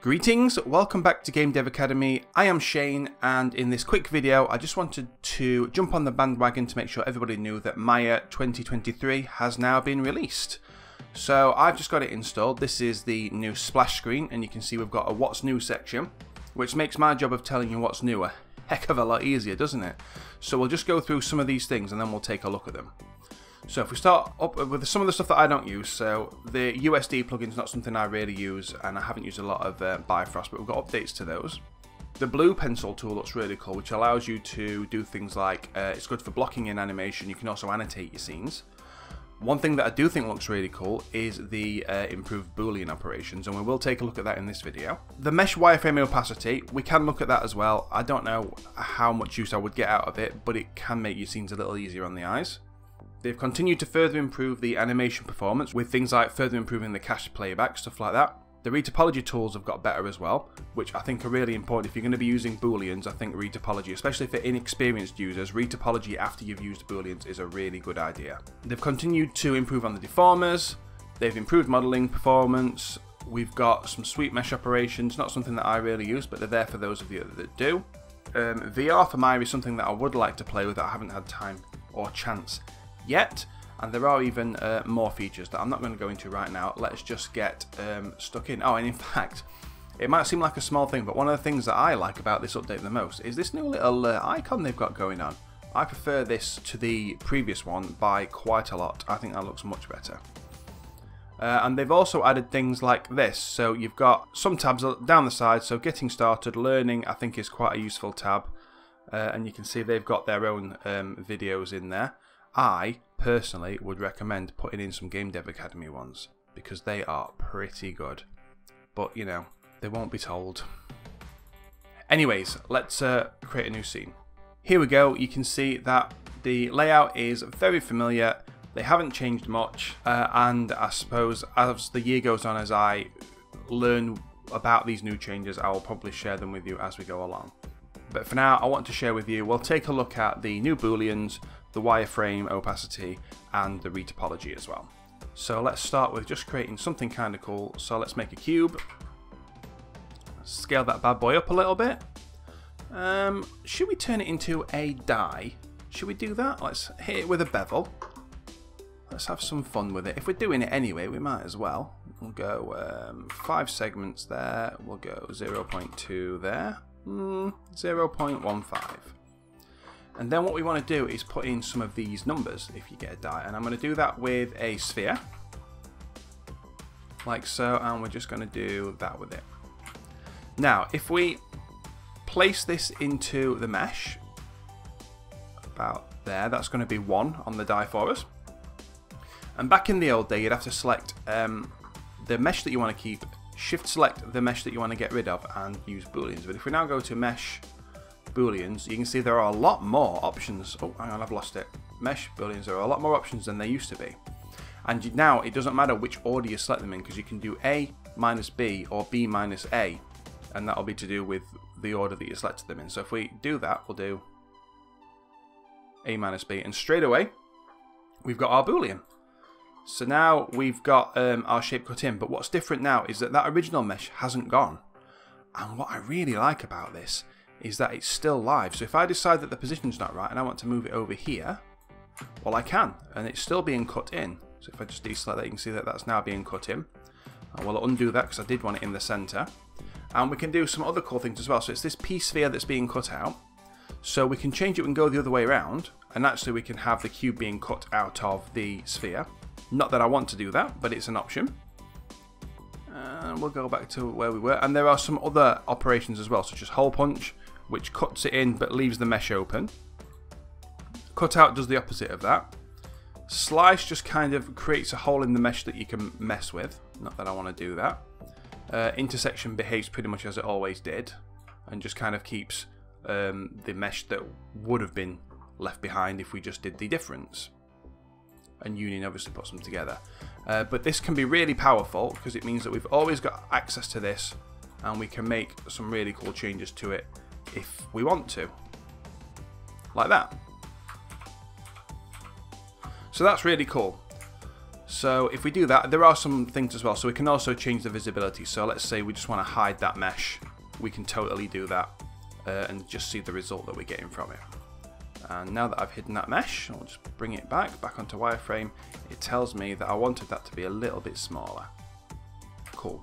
Greetings, welcome back to Game Dev Academy. I am Shane and in this quick video I just wanted to jump on the bandwagon to make sure everybody knew that Maya 2023 has now been released. So I've just got it installed. This is the new splash screen and you can see we've got a what's new section which makes my job of telling you what's new a heck of a lot easier doesn't it? So we'll just go through some of these things and then we'll take a look at them. So if we start up with some of the stuff that I don't use, so the USD plugin is not something I really use, and I haven't used a lot of uh, Bifrost, but we've got updates to those. The blue pencil tool looks really cool, which allows you to do things like, uh, it's good for blocking in animation, you can also annotate your scenes. One thing that I do think looks really cool is the uh, improved boolean operations and we will take a look at that in this video. The mesh wireframe opacity, we can look at that as well. I don't know how much use I would get out of it, but it can make your scenes a little easier on the eyes. They've continued to further improve the animation performance with things like further improving the cache playback, stuff like that. The retopology tools have got better as well, which I think are really important. If you're going to be using booleans, I think retopology, especially for inexperienced users, retopology after you've used booleans is a really good idea. They've continued to improve on the deformers, they've improved modeling performance, we've got some sweep mesh operations, not something that I really use, but they're there for those of you that do. Um, VR for Maya is something that I would like to play with that I haven't had time or chance yet. And there are even uh, more features that I'm not going to go into right now. Let's just get um, stuck in. Oh, and in fact, it might seem like a small thing, but one of the things that I like about this update the most is this new little uh, icon they've got going on. I prefer this to the previous one by quite a lot. I think that looks much better. Uh, and they've also added things like this. So you've got some tabs down the side. So getting started, learning, I think is quite a useful tab. Uh, and you can see they've got their own um, videos in there. I personally would recommend putting in some Game Dev Academy ones because they are pretty good. But you know, they won't be told. Anyways, let's uh, create a new scene. Here we go, you can see that the layout is very familiar. They haven't changed much, uh, and I suppose as the year goes on, as I learn about these new changes, I will probably share them with you as we go along. But for now, I want to share with you, we'll take a look at the new booleans, the wireframe opacity, and the retopology as well. So let's start with just creating something kind of cool. So let's make a cube. Scale that bad boy up a little bit. Um, should we turn it into a die? Should we do that? Let's hit it with a bevel. Let's have some fun with it. If we're doing it anyway, we might as well. We'll go um, five segments there. We'll go 0.2 there. Mm, 0.15. And then what we want to do is put in some of these numbers if you get a die. And I'm going to do that with a sphere. Like so. And we're just going to do that with it. Now, if we place this into the mesh, about there, that's going to be 1 on the die for us. And back in the old day, you'd have to select um, the mesh that you want to keep, shift select the mesh that you want to get rid of, and use booleans. But if we now go to mesh booleans, you can see there are a lot more options. Oh, hang on, I've lost it. Mesh booleans, there are a lot more options than there used to be. And now it doesn't matter which order you select them in because you can do A minus B or B minus A. And that'll be to do with the order that you selected them in. So if we do that, we'll do A minus B. And straight away, we've got our boolean. So now we've got um, our shape cut in. But what's different now is that that original mesh hasn't gone. And what I really like about this is that it's still live. So if I decide that the position's not right and I want to move it over here, well I can, and it's still being cut in. So if I just deselect that, you can see that that's now being cut in. And we'll undo that because I did want it in the center. And we can do some other cool things as well. So it's this P sphere that's being cut out. So we can change it and go the other way around. And actually we can have the cube being cut out of the sphere. Not that I want to do that, but it's an option. And we'll go back to where we were. And there are some other operations as well, such as hole punch, which cuts it in but leaves the mesh open. Cutout does the opposite of that. Slice just kind of creates a hole in the mesh that you can mess with. Not that I want to do that. Uh, intersection behaves pretty much as it always did and just kind of keeps um, the mesh that would have been left behind if we just did the difference. And Union obviously puts them together. Uh, but this can be really powerful because it means that we've always got access to this and we can make some really cool changes to it if we want to. Like that. So that's really cool. So if we do that, there are some things as well. So we can also change the visibility. So let's say we just want to hide that mesh. We can totally do that uh, and just see the result that we're getting from it. And now that I've hidden that mesh, I'll just bring it back, back onto wireframe. It tells me that I wanted that to be a little bit smaller. Cool.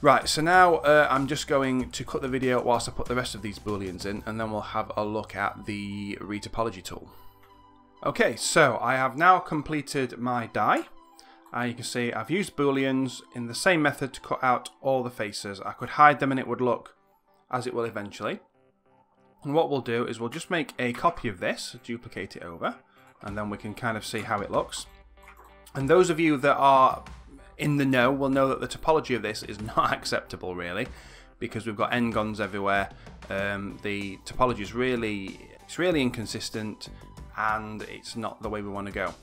Right, so now uh, I'm just going to cut the video whilst I put the rest of these booleans in, and then we'll have a look at the retopology tool. Okay, so I have now completed my die. And you can see I've used booleans in the same method to cut out all the faces. I could hide them and it would look as it will eventually. And what we'll do is we'll just make a copy of this, duplicate it over, and then we can kind of see how it looks. And those of you that are in the know will know that the topology of this is not acceptable really, because we've got n-gons everywhere. Um, the topology is really, it's really inconsistent and it's not the way we want to go.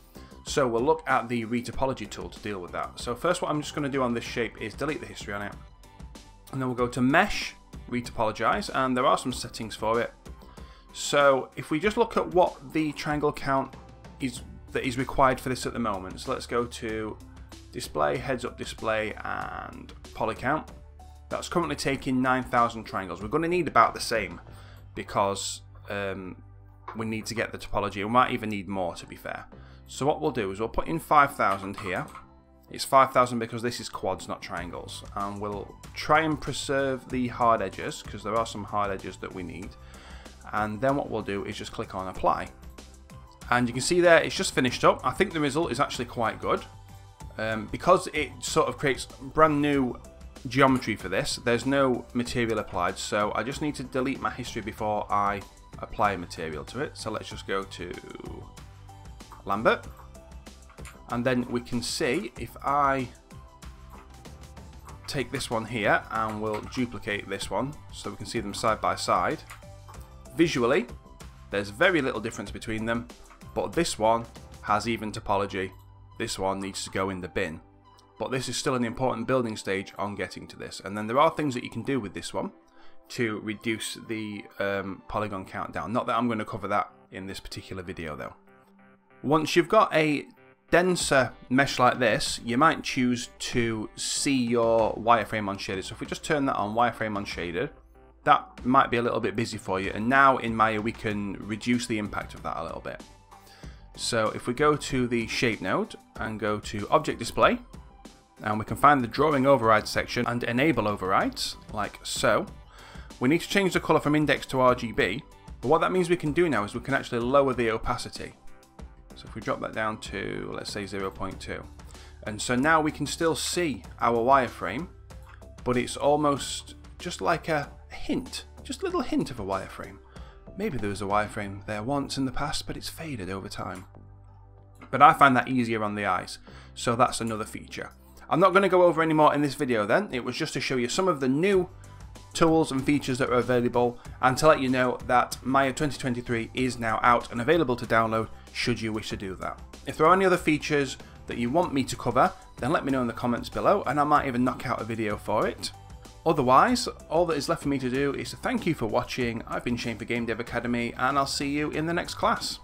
So we'll look at the retopology tool to deal with that. So first what I'm just going to do on this shape is delete the history on it. And then we'll go to Mesh, Retopologize, and there are some settings for it. So if we just look at what the triangle count is that is required for this at the moment. So let's go to Display, Heads Up Display, and Poly Count. That's currently taking 9,000 triangles. We're going to need about the same because um, we need to get the topology. We might even need more to be fair. So what we'll do is we'll put in 5,000 here. It's 5,000 because this is quads, not triangles. And we'll try and preserve the hard edges because there are some hard edges that we need. And then what we'll do is just click on apply. And you can see there, it's just finished up. I think the result is actually quite good. Um, because it sort of creates brand new geometry for this, there's no material applied. So I just need to delete my history before I apply material to it. So let's just go to Lambert. And then we can see if I take this one here and we'll duplicate this one so we can see them side by side. Visually, there's very little difference between them, but this one has even topology. This one needs to go in the bin. But this is still an important building stage on getting to this. And then there are things that you can do with this one to reduce the um, polygon count down. Not that I'm going to cover that in this particular video though. Once you've got a denser mesh like this, you might choose to see your wireframe unshaded. So if we just turn that on, wireframe unshaded, that might be a little bit busy for you. And now in Maya, we can reduce the impact of that a little bit. So if we go to the shape node and go to object display, and we can find the drawing override section and enable overrides, like so. We need to change the color from index to RGB, but what that means we can do now is we can actually lower the opacity. So if we drop that down to, let's say 0.2. And so now we can still see our wireframe, but it's almost just like a hint, just a little hint of a wireframe. Maybe there was a wireframe there once in the past, but it's faded over time. But I find that easier on the eyes, so that's another feature. I'm not going to go over any more in this video then, it was just to show you some of the new tools and features that are available and to let you know that Maya 2023 is now out and available to download should you wish to do that. If there are any other features that you want me to cover, then let me know in the comments below and I might even knock out a video for it. Otherwise, all that is left for me to do is to thank you for watching. I've been Shane for Game Dev Academy and I'll see you in the next class.